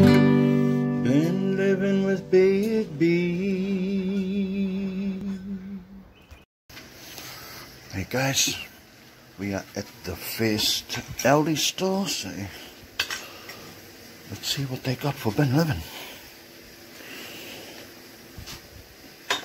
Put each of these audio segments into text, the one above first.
Bin living with Big B. Hey guys, we are at the first Aldi store, so let's see what they got for Bin Living.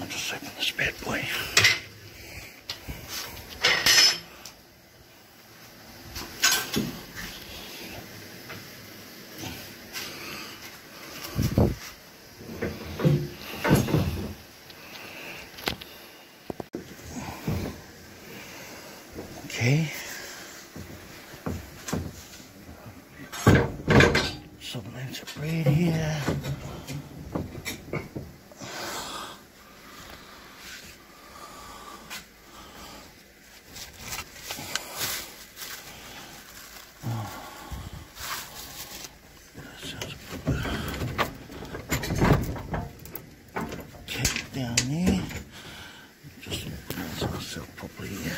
I'll just open this bad boy. Okay. Some loads of bread here. That sounds proper. Cake down there. Just organize myself properly here.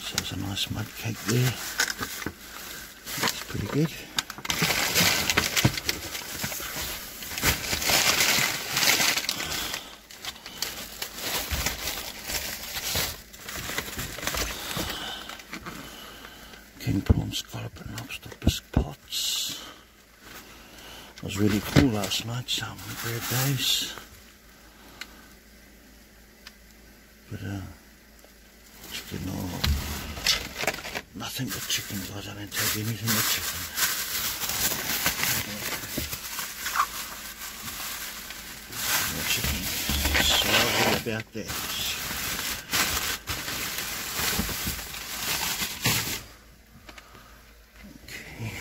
So there's a nice mud cake there. That's pretty good. King prawn scallop and lobster bisque pots. It was really cool last night, some bread days. But uh, chicken or nothing but chicken, guys. I don't take anything but chicken. No chicken. Sorry about that. Okay.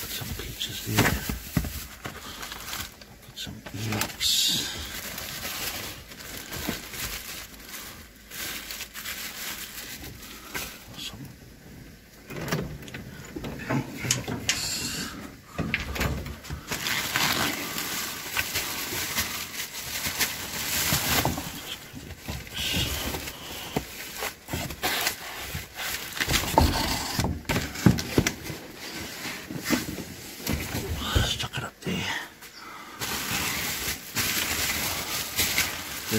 Put some peaches there. Put some eggs. Some pancakes. Stuck it up there.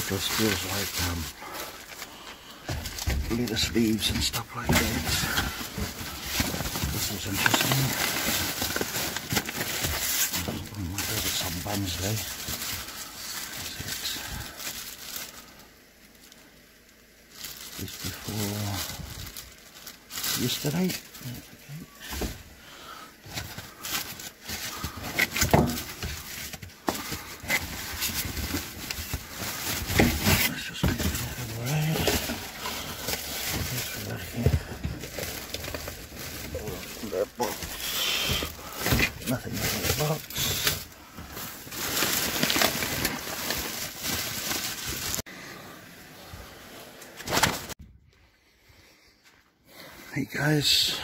Lettuce feels like um, lettuce leaves and stuff like that. This is interesting. My God, there's some buns there. Yesterday. Okay. Let's just get it out of the way. What's we got here? Oh, that box. Nothing in the box. Hey guys,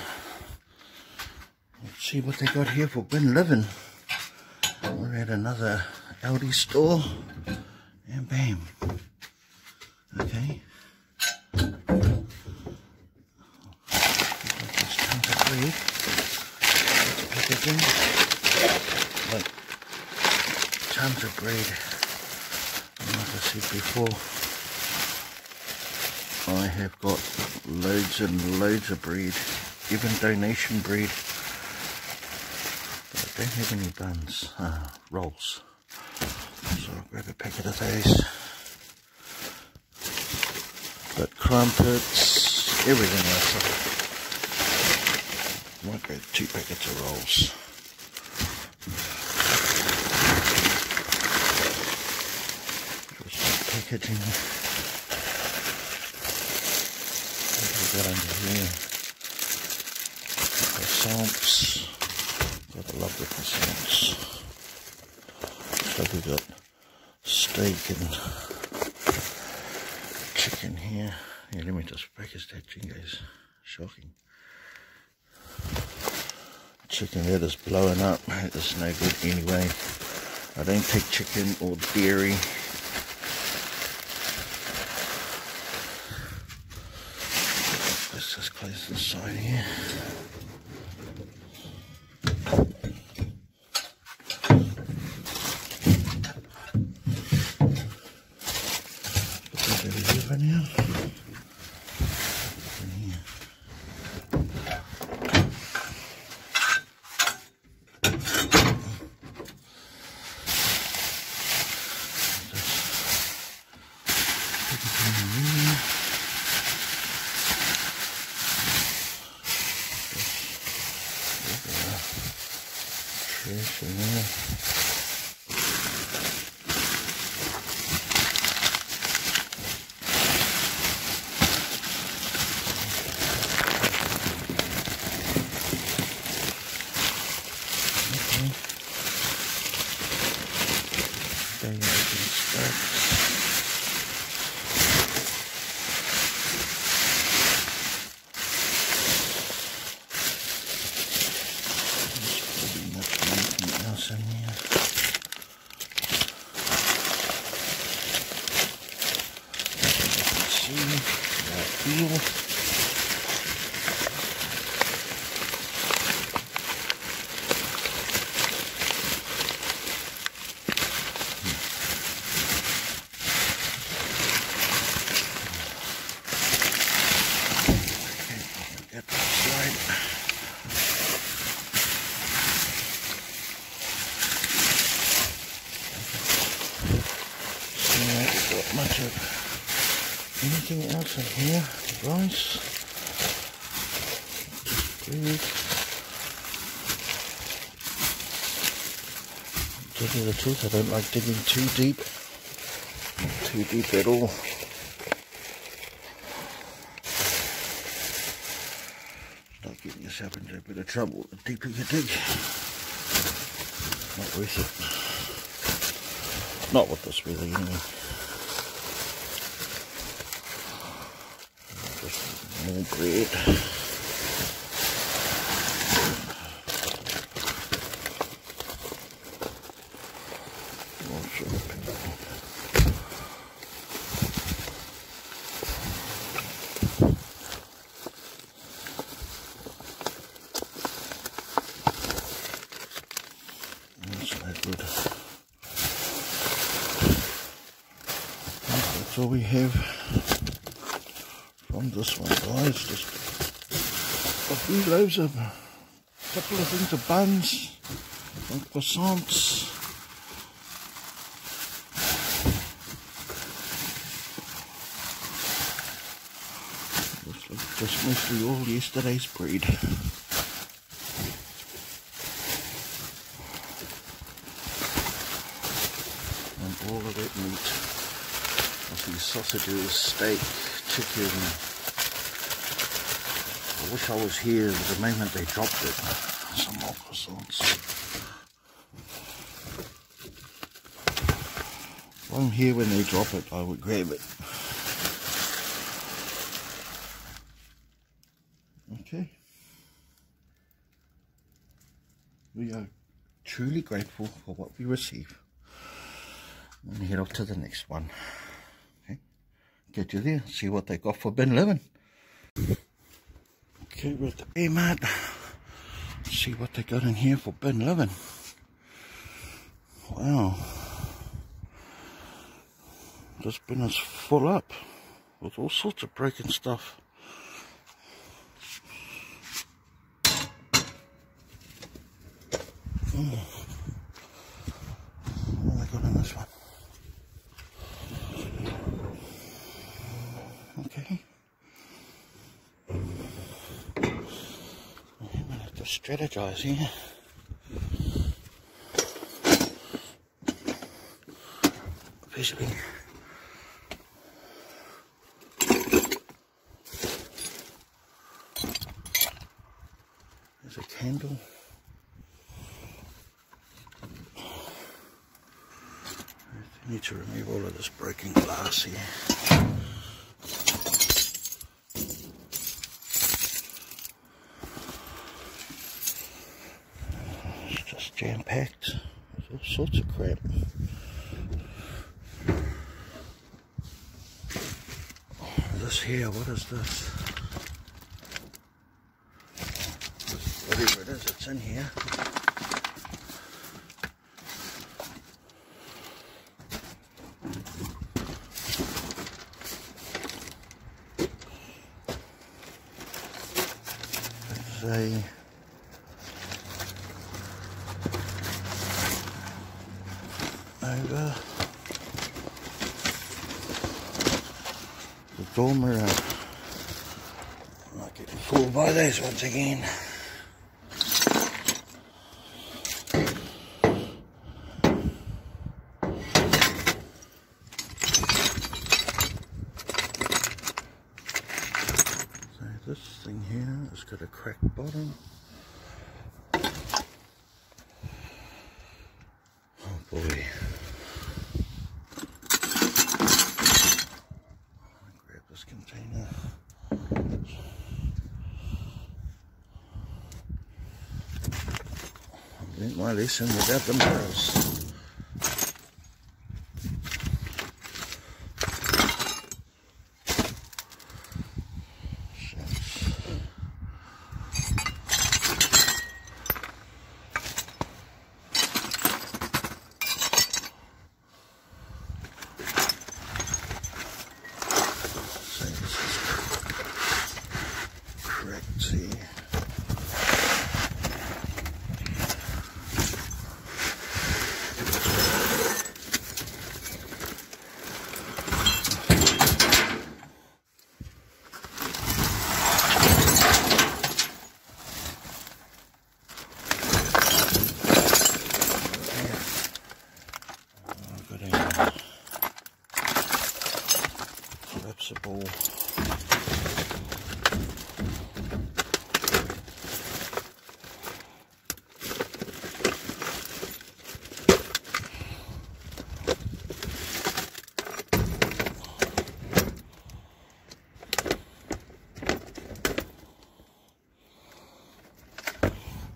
let's see what they got here for Bin Living. We're at another Aldi store, and bam. Okay. Packaging. Like tons of bread. Like I said before, I have got loads and loads of bread, even donation bread. But I don't have any buns, uh, rolls. So I'll grab a packet of those. But crumpets, everything else. I might grab two packets of rolls. Just packaging. Got under here? Croissants. Gotta love the croissants. So we got steak and chicken here. Yeah, let me just package that thing, guys. Shocking. chicken that is blowing up. It's no good anyway. I don't take chicken or dairy. Let's just close this side here. Much anything else in here. Rice. Food. Tell you the truth, I don't like digging too deep. Not too deep at all. Start getting yourself into a bit of trouble the deeper you dig. Not worth it. Not with this really anyway. Oh, more bread. That's all we have from this one, guys. Just a few loaves of, a couple of things of buns and croissants. Just mostly all yesterday's bread. And all of that meat. Of these sausages, steak, chicken. I wish I was here the moment they dropped it. Some croissants. If I'm here when they drop it, I would grab it. Okay. We are truly grateful for what we receive. And head off to the next one Okay. get you there, see what they got for bin living. We're at the. See what they got in here for bin living. Wow. This bin is full up with all sorts of broken stuff. Oh. Strategize here. Visually. There's a candle. I need to remove all of this broken glass here. Jam packed. There's all sorts of crap. This here, what is this? Whatever it is, it's in here. It's a over the dormer. I'm fooled by those once again. So this thing here has got a cracked bottom. Oh boy. Grab this container. My lesson without the mirrors. Shucks. So this is correct here. I've got a collapsible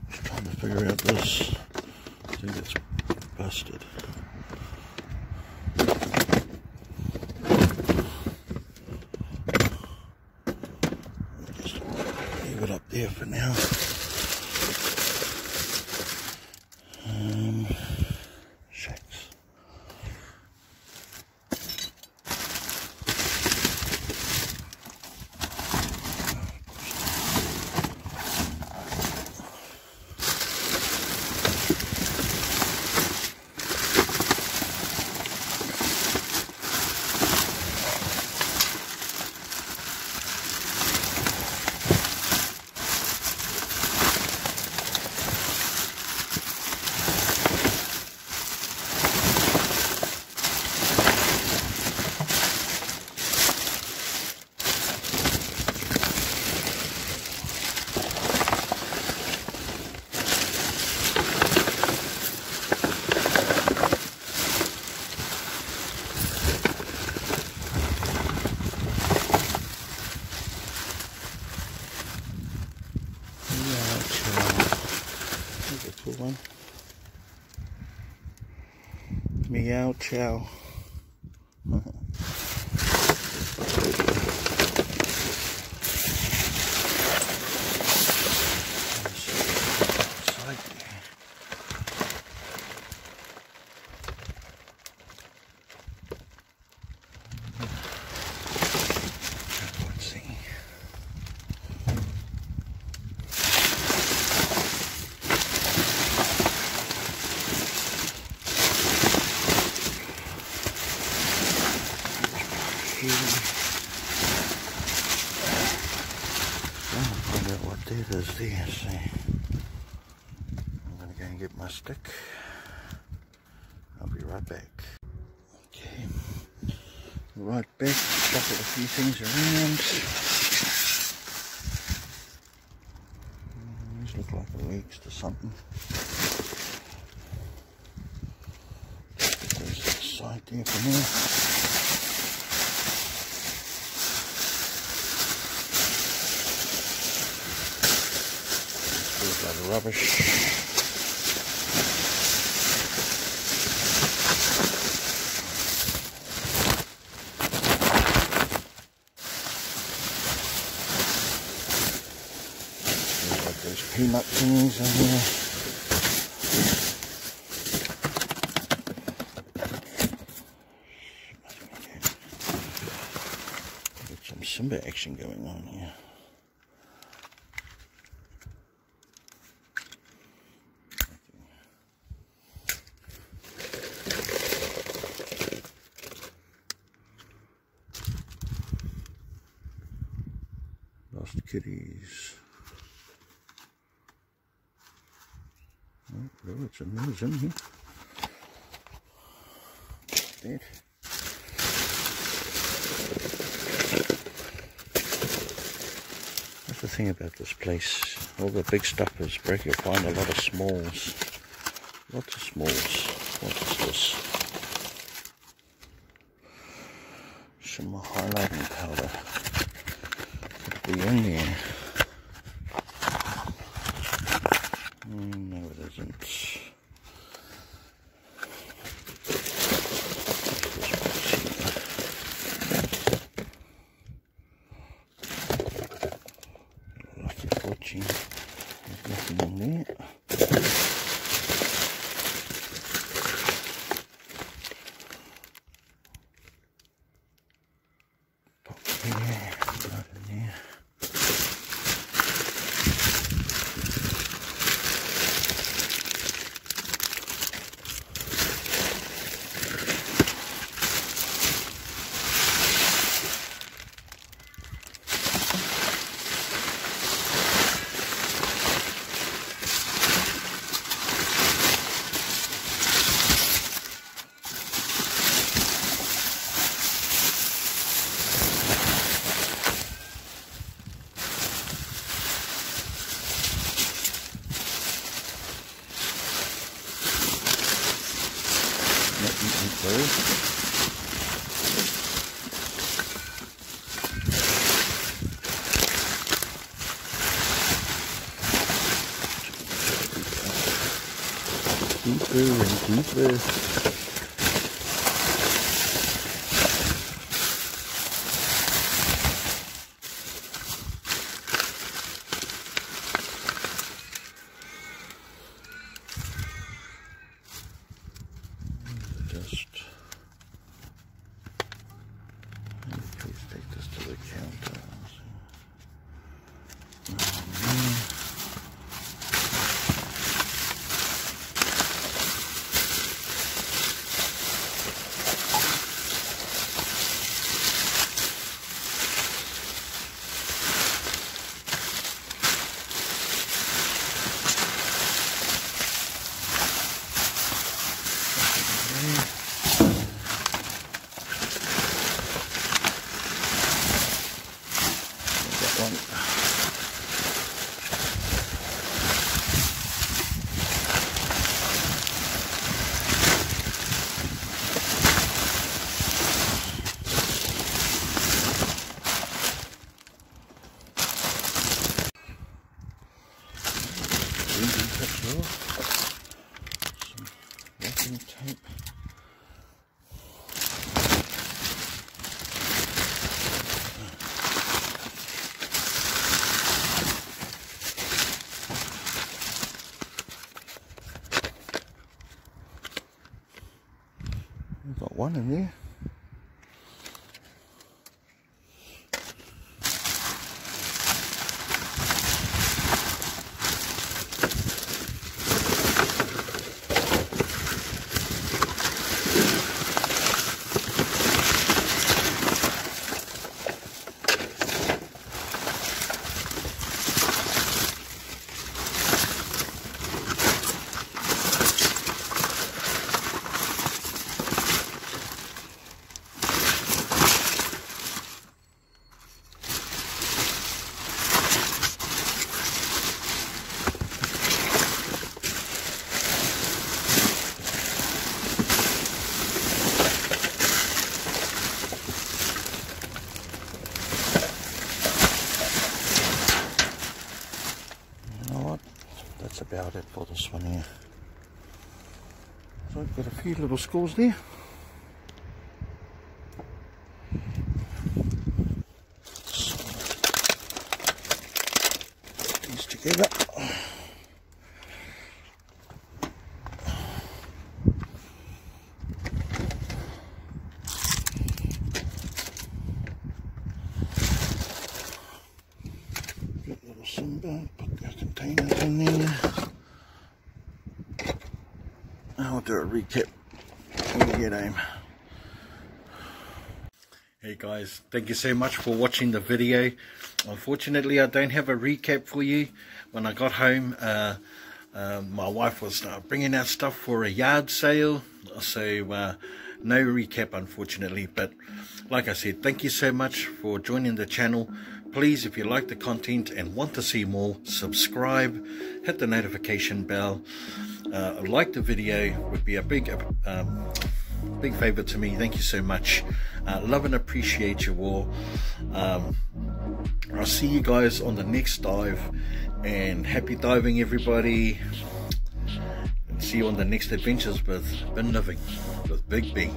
Just trying to figure out this. I think it's busted. Just leave it up there for now. Um, shucks. Meow chow. There's a cool one. Meow chow. Side there. Let's see. Here. Trying to find out what that is there. See. I'm gonna go and get my stick. I'll be right back. Okay. Right back. Shuffle a few things around. These look like the to something. There's the side there for. Feels like rubbish. These thingies in here. Got some Simba action going on here. In here. Dead. That's the thing about this place. All the big stuff is break. You'll find a lot of smalls. Lots of smalls. What is this? Some highlighting powder. Could be in there. Mm, no, it isn't. Lucky fortune. There's nothing in there. Pop there, not in there. Not eaten through. Deeper and deeper. Just please take this to the counter. That one. Easy touch off. Some wrapping tape. We've got one is wanneer. Zo, ik heb vier little schools there. Thank you so much for watching the video. Unfortunately, I don't have a recap for you. When I got home, uh, uh, my wife was uh, bringing out stuff for a yard sale, so uh, no recap unfortunately. But like I said, thank you so much for joining the channel. Please, if you like the content and want to see more, subscribe, hit the notification bell, uh, like the video would be a big, um, big favor to me. Thank you so much. Uh, love and appreciate you all. Um, I'll see you guys on the next dive and happy diving everybody and see you on the next adventures with Bin Living with Big B.